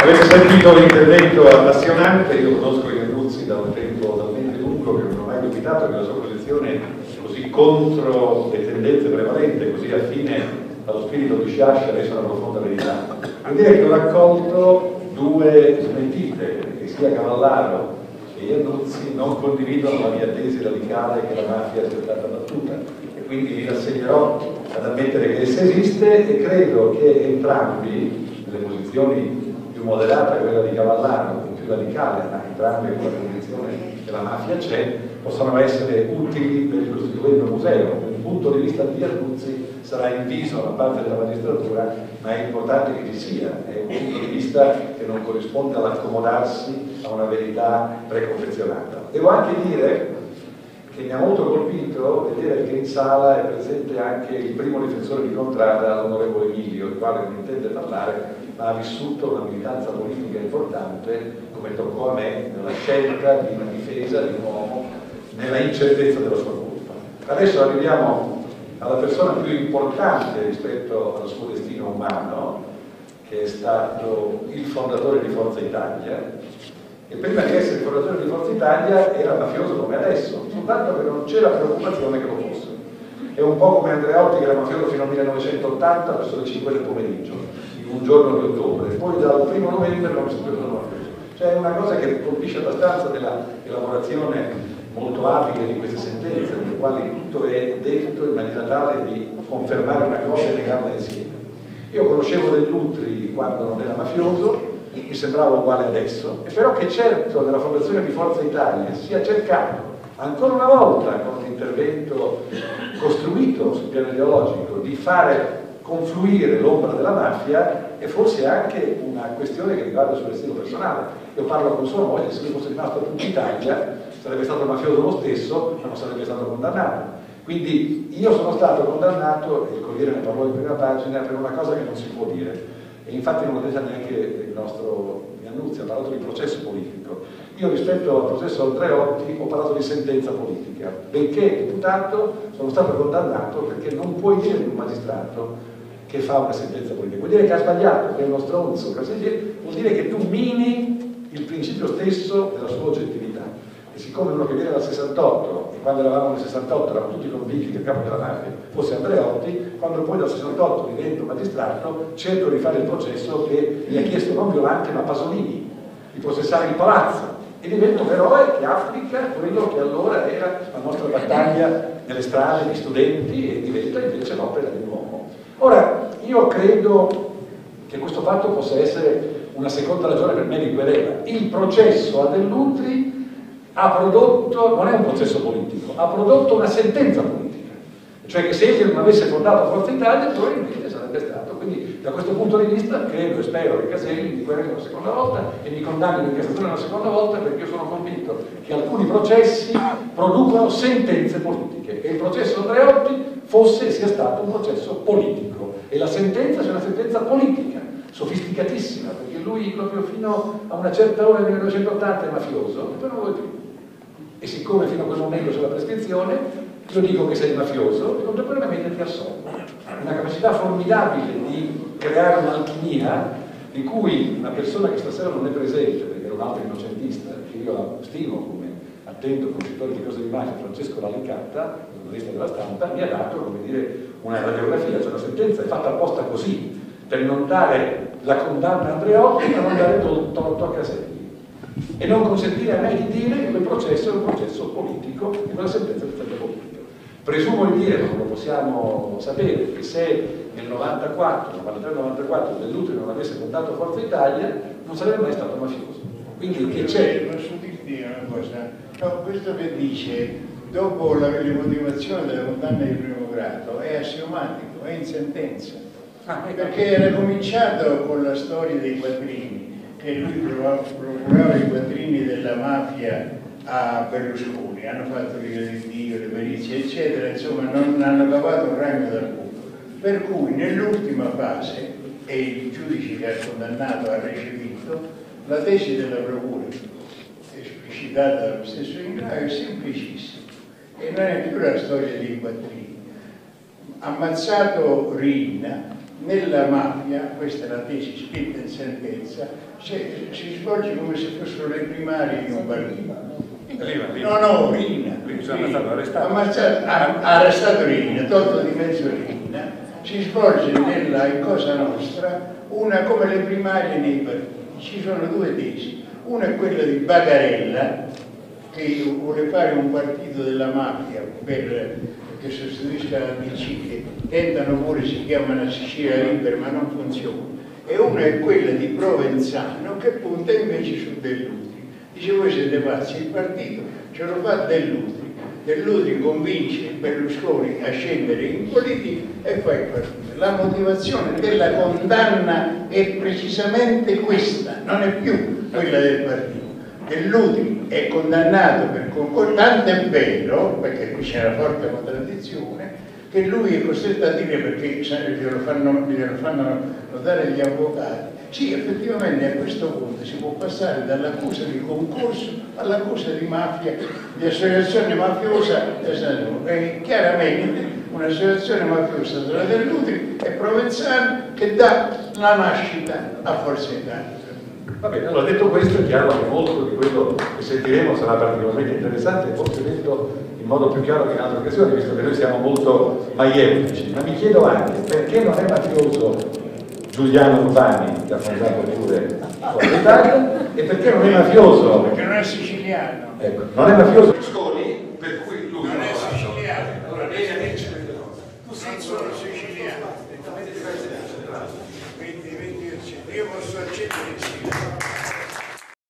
Avete sentito l'intervento appassionante, io conosco i Renuzzi da un tempo talmente lungo che non ho mai dubitato che la sua posizione così contro le tendenze prevalenti, così affine allo spirito di Sciascia, adesso è una profonda verità. Vuol dire che ho raccolto due smentite, che sia Cavallaro che Iannuzzi non condividono la mia tesi radicale che la mafia sia stata battuta e quindi vi rassegnerò ad ammettere che essa esiste e credo che entrambi, nelle posizioni più moderate, quella di Cavallaro, più radicale, ma entrambe con la convinzione che la mafia c'è, possano essere utili per il costituendo museo. Dal punto di vista di Iannuzzi sarà inviso da parte della magistratura, ma è importante che ci sia, è un punto di vista che non corrisponde all'accomodarsi a una verità preconfezionata. Devo anche dire che mi ha molto colpito vedere che in sala è presente anche il primo difensore di Contrada, l'onorevole Emilio, il quale non intende parlare, ma ha vissuto una militanza politica importante, come toccò a me, nella scelta di una difesa di un uomo nella incertezza della sua colpa. Adesso arriviamo alla persona più importante rispetto al suo destino umano, che è stato il fondatore di Forza Italia, e prima di essere fondatore di Forza Italia era mafioso come adesso, soltanto che non c'era preoccupazione che lo fosse. È un po' come Andreotti che era mafioso fino al 1980 verso le 5 del pomeriggio, in un giorno di ottobre, poi dal primo novembre non si più mafioso. Cioè è una cosa che colpisce abbastanza della elaborazione molto abile di queste sentenze, nelle quali tutto è detto in maniera tale di confermare una cosa e negarla insieme. Io conoscevo Dell'Utri quando non era mafioso, mi sembrava uguale adesso, e però che certo nella fondazione di Forza Italia sia cercato ancora una volta con un intervento costruito sul piano ideologico di fare confluire l'ombra della mafia è forse anche una questione che riguarda il suo destino personale. Io parlo con sua moglie, se lui fosse rimasto a tutta Italia sarebbe stato mafioso lo stesso, ma non sarebbe stato condannato. Quindi io sono stato condannato, e il Corriere ne parlò in prima pagina, per una cosa che non si può dire. E infatti non lo dice neanche il nostro Iannuzzi, ha parlato di processo politico. Io rispetto al processo Andreotti ho parlato di sentenza politica. Benché imputato, sono stato condannato perché non puoi dire di un magistrato che fa una sentenza politica. Vuol dire che ha sbagliato, che è uno stronzo, vuol dire che tu mini il principio stesso della sua oggettività. Siccome uno che viene dal 68, e quando eravamo nel 68 eravamo tutti convinti che il capo della mafia fosse Andreotti, quando poi dal 68 divento magistrato, cerco di fare il processo che mi ha chiesto non Violante ma Pasolini, di processare il palazzo. E divento un eroe che applica quello che allora era la nostra battaglia nelle strade di studenti e diventa invece l'opera di un uomo. Ora, io credo che questo fatto possa essere una seconda ragione per me di querela. Il processo a Dell'Utri ha prodotto, non è un processo politico, ha prodotto una sentenza politica. Cioè che se egli non avesse fondato Forza Italia probabilmente sarebbe stato. Quindi da questo punto di vista credo e spero che Caselli mi quereli una seconda volta e mi condanni in Cassazione una seconda volta perché io sono convinto che alcuni processi producono sentenze politiche e il processo Andreotti fosse e sia stato un processo politico e la sentenza sia una sentenza politica, sofisticatissima, perché lui proprio fino a una certa ora del 1980 è mafioso, poi non è più. E siccome fino a quel momento c'è la prescrizione, io dico che sei mafioso e contemporaneamente ti assolvo. Una capacità formidabile di creare un'alchimia di cui una persona che stasera non è presente, perché era un altro innocentista, che io stimo come attento conoscitore di cose di mafia, Francesco Rallicatta, giornalista della stampa, mi ha dato come dire, una radiografia, cioè la sentenza è fatta apposta così, per non dare la condanna a Andreotti, ma non dare torto a Caselli. E non consentire a me di dire che quel processo è un processo politico e quella sentenza è stata politica. Presumo di dire, non lo possiamo sapere, che se nel 94, 93-94 Dell'Utri non avesse fondato Forza Italia, non sarebbe mai stato mafioso. Quindi che c'è... Posso dirti una cosa? No, questo che dice dopo la, le motivazioni della condanna di primo grado è assiomatico, è in sentenza. Ah, ecco. perché era cominciato con la storia dei quattrini, che lui procurava i quattrini della mafia a Berlusconi, hanno fatto le Dio, le perizie, eccetera, insomma non hanno cavato un ragno dal culo. Per cui nell'ultima fase, e il giudice che ha condannato ha recepito, la tesi della procura, esplicitata dallo stesso ingraio, è semplicissima e non è più la storia dei quattrini. Ammazzato Rinna, nella mafia, questa è la tesi scritta in sentenza, si, si svolge come se fossero le primarie di un partito. No, no, Rina. Quindi sono stato arrestato. Ammazzato, ha, ha arrestato Rina, tolto di mezzo Rina, si svolge nella in Cosa Nostra una come le primarie nei partiti. Ci sono due tesi. Una è quella di Bagarella, che vuole fare un partito della mafia per, che sostituisca la DC, che tentano pure, si chiamano Sicilia Libera, ma non funziona. E una è quella di Provenzano, che punta invece su Dell'Utri. Dice voi siete pazzi, il partito ce lo fa Dell'Utri. Dell'Utri convince Berlusconi a scendere in politica e fa il partito. La motivazione della condanna è precisamente questa, non è più quella del partito. Dell'Utri è condannato per concorso, tanto è vero, perché qui c'è una forte contraddizione, che lui è costretto a dire perché glielo fanno, glielo fanno notare gli avvocati, sì effettivamente a questo punto si può passare dall'accusa di concorso all'accusa di mafia, di associazione mafiosa, e chiaramente un'associazione mafiosa tra Dell'Utri e Provenzano che dà la nascita a Forza Italia. Va bene, allora detto questo è chiaro che molto di quello che sentiremo sarà particolarmente interessante, forse detto in modo più chiaro che in altre occasioni, visto che noi siamo molto maieutica, ma mi chiedo anche perché non è mafioso Giuliano Urbani, che ha fondato pure Forza Italia, e perché non è mafioso? Perché non è siciliano. Ecco, non è mafioso Berlusconi, per cui lui Non è lo fa. siciliano. Allora lei ha detto cose. Non sono siciliano. 20, 20, io posso accedere in Sicilia.